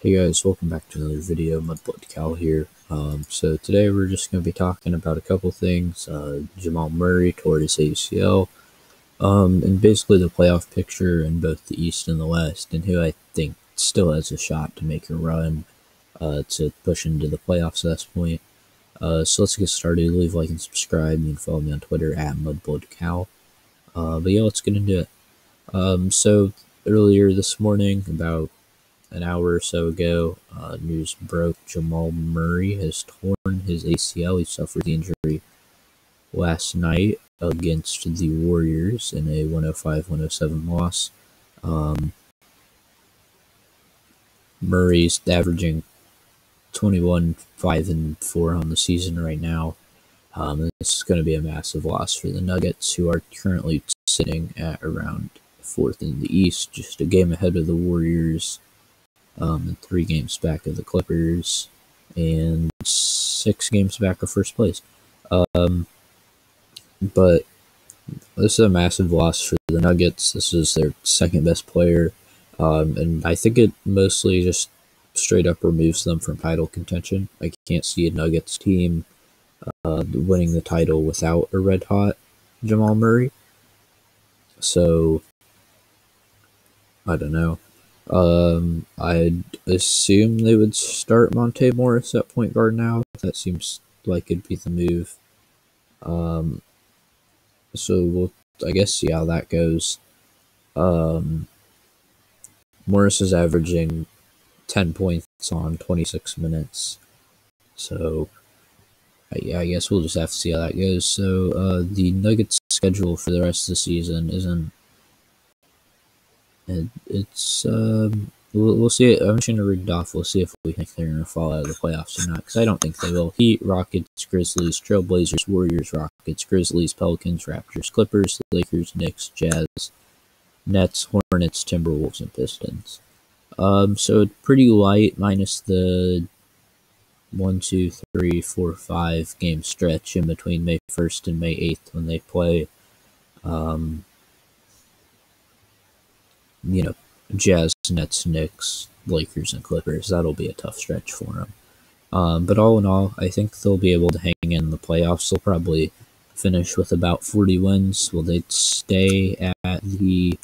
Hey guys, welcome back to another video. Mudblood Cal here. Um, so today we're just going to be talking about a couple things. Uh, Jamal Murray toward his ACL, um, and basically the playoff picture in both the East and the West, and who I think still has a shot to make a run uh, to push into the playoffs at this point. Uh, so let's get started. Leave like and subscribe. You can follow me on Twitter at MudbloodCal. Uh, but yeah, let's get into it. Um, so earlier this morning, about an hour or so ago, uh, news broke Jamal Murray has torn his ACL. He suffered the injury last night against the Warriors in a 105 107 loss. Um, Murray's averaging 21 5 and 4 on the season right now. Um, this is going to be a massive loss for the Nuggets, who are currently sitting at around fourth in the East, just a game ahead of the Warriors um, three games back of the Clippers, and six games back of first place. Um, but this is a massive loss for the Nuggets. This is their second best player, um, and I think it mostly just straight up removes them from title contention. I can't see a Nuggets team uh, winning the title without a red hot Jamal Murray. So I don't know. Um, I'd assume they would start Monte Morris at point guard now. That seems like it'd be the move. Um, so we'll, I guess, see how that goes. Um, Morris is averaging 10 points on 26 minutes. So, yeah, I guess we'll just have to see how that goes. So, uh, the Nuggets schedule for the rest of the season isn't it, it's um, we'll, we'll see. I'm just gonna read it off. We'll see if we think they're gonna fall out of the playoffs or not. Because I don't think they will. Heat, Rockets, Grizzlies, Trailblazers, Warriors, Rockets, Grizzlies, Pelicans, Raptors, Clippers, Lakers, Knicks, Jazz, Nets, Hornets, Timberwolves, and Pistons. Um, so it's pretty light, minus the one, two, three, four, five game stretch in between May 1st and May 8th when they play. Um, you know, Jazz, Nets, Knicks, Lakers, and Clippers. That'll be a tough stretch for them. Um, but all in all, I think they'll be able to hang in the playoffs. They'll probably finish with about 40 wins. Will they stay at the.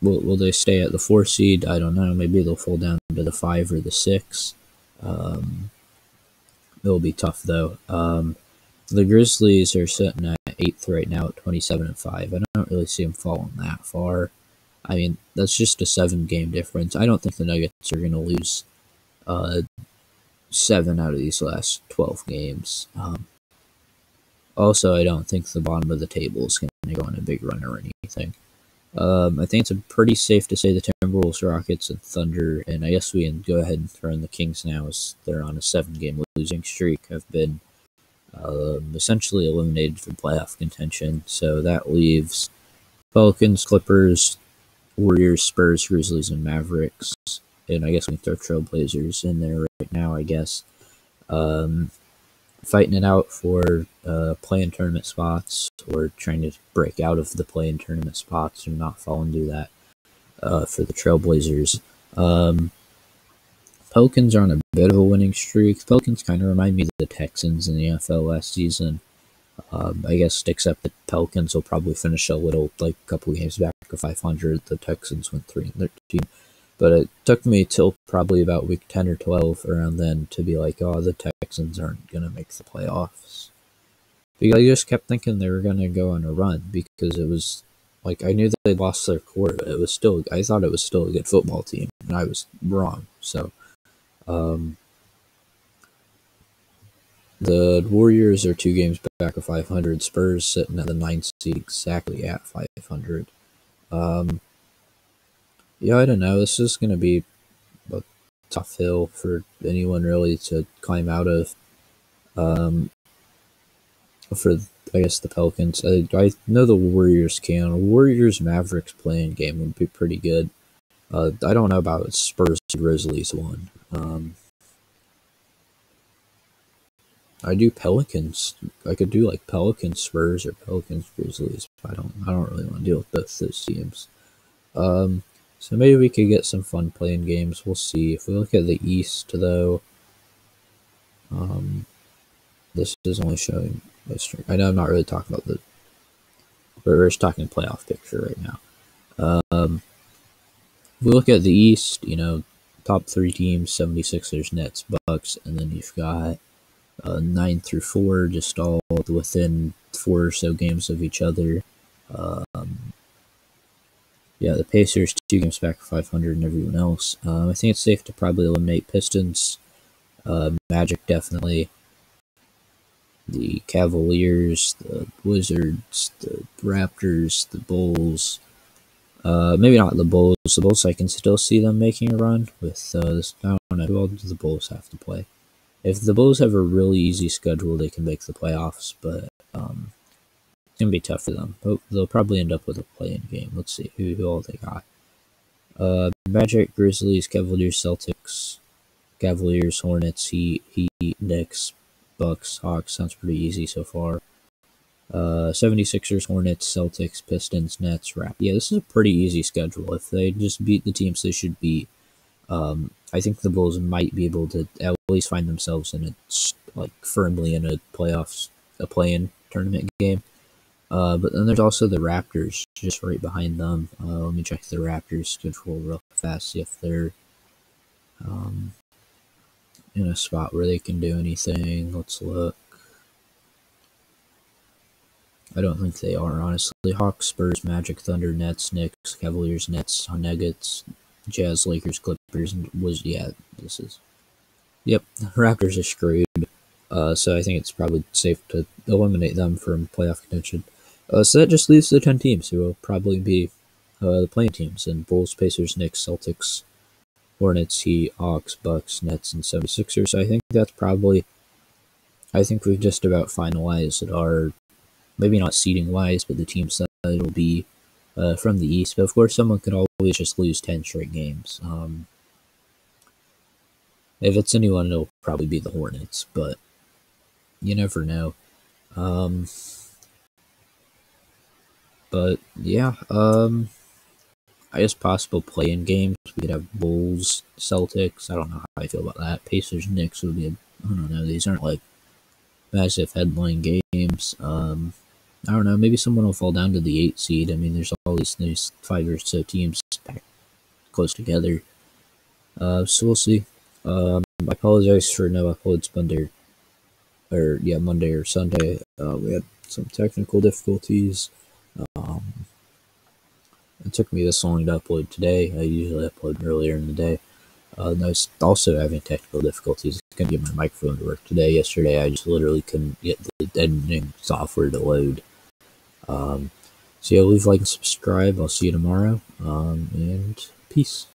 Will, will they stay at the four seed? I don't know. Maybe they'll fall down to the five or the six. Um, it'll be tough, though. Um, the Grizzlies are sitting at eighth right now at 27 and 5. I don't really see them falling that far. I mean, that's just a seven game difference. I don't think the Nuggets are going to lose uh, seven out of these last 12 games. Um, also, I don't think the bottom of the table is going to go on a big run or anything. Um, I think it's pretty safe to say the Timberwolves, Rockets, and Thunder, and I guess we can go ahead and throw in the Kings now as they're on a seven game losing streak, have been um, essentially eliminated from playoff contention. So that leaves Pelicans, Clippers, Warriors, Spurs, Grizzlies, and Mavericks. And I guess we throw Trailblazers in there right now, I guess. Um, fighting it out for uh, play in tournament spots or trying to break out of the play in tournament spots and not fall into that uh, for the Trailblazers. Um, Pelicans are on a bit of a winning streak. Pelicans kind of remind me of the Texans in the NFL last season. Um, I guess except the Pelicans will probably finish a little like a couple games back of 500. The Texans went three and 13, but it took me till probably about week 10 or 12 around then to be like, oh, the Texans aren't gonna make the playoffs. Because I just kept thinking they were gonna go on a run because it was like I knew that they lost their core, but it was still I thought it was still a good football team, and I was wrong. So um, the Warriors are two games back of 500. Spurs sitting at the ninth seed, exactly at 500. Um, yeah, I don't know. This is going to be a tough hill for anyone really to climb out of. Um, for I guess the Pelicans, I, I know the Warriors can. Warriors Mavericks playing game would be pretty good. Uh, I don't know about Spurs Grizzlies one. Um, I do Pelicans. I could do like Pelicans Spurs or Pelicans Grizzlies. I don't. I don't really want to deal with both those teams. Um, So maybe we could get some fun playing games. We'll see. If we look at the East, though, um, this is only showing. I know I'm not really talking about the. We're just talking playoff picture right now. Um, if we look at the East, you know, top three teams 76ers, Nets, Bucks, and then you've got uh, 9 through 4, just all within four or so games of each other. Um, yeah, the Pacers two games back 500 and everyone else. Um, I think it's safe to probably eliminate Pistons, uh, Magic definitely, the Cavaliers, the Wizards, the Raptors, the Bulls. Uh, maybe not the Bulls. The Bulls, I can still see them making a run with uh, this. I don't know who all do the Bulls have to play. If the Bulls have a really easy schedule, they can make the playoffs, but um, it's gonna be tough for them. But they'll probably end up with a play-in game. Let's see who, who all they got. Uh, Magic, Grizzlies, Cavaliers, Celtics, Cavaliers, Hornets, Heat, Heat, Knicks, Bucks, Hawks. Sounds pretty easy so far. Uh, 76ers, Hornets, Celtics, Pistons, Nets, Rap. Yeah, this is a pretty easy schedule. If they just beat the teams they should beat, um, I think the Bulls might be able to at least find themselves in a like firmly in a playoffs, a play-in tournament game. Uh, but then there's also the Raptors just right behind them. Uh, let me check the Raptors schedule real fast, see if they're um, in a spot where they can do anything. Let's look. I don't think they are, honestly. Hawks, Spurs, Magic, Thunder, Nets, Knicks, Cavaliers, Nets, Nuggets, Jazz, Lakers, Clippers, and was yeah, this is. Yep, Raptors are screwed. Uh, so I think it's probably safe to eliminate them from playoff contention. Uh, so that just leaves the 10 teams who will probably be uh, the playing teams and Bulls, Pacers, Knicks, Celtics, Hornets, Heat, Hawks, Bucks, Nets, and 76ers. So I think that's probably, I think we've just about finalized our, maybe not seeding wise, but the teams that it'll be uh, from the East. But of course, someone could always just lose 10 straight games. Um, if it's anyone, it'll probably be the Hornets, but you never know. Um, but yeah, um, I guess possible play-in games. We could have Bulls, Celtics. I don't know how I feel about that. Pacers, Knicks would be. I don't know. These aren't like massive headline games. Um, I don't know. Maybe someone will fall down to the eight seed. I mean, there's all these these five or so teams close together. Uh, so we'll see. Um, I apologize for no uploads Monday, or yeah, Monday or Sunday. Uh, we had some technical difficulties. Um, it took me this long to upload today. I usually upload earlier in the day. Uh, I was also having technical difficulties. I couldn't get my microphone to work today. Yesterday, I just literally couldn't get the editing software to load. Um, so yeah, leave a like and subscribe. I'll see you tomorrow. Um, and peace.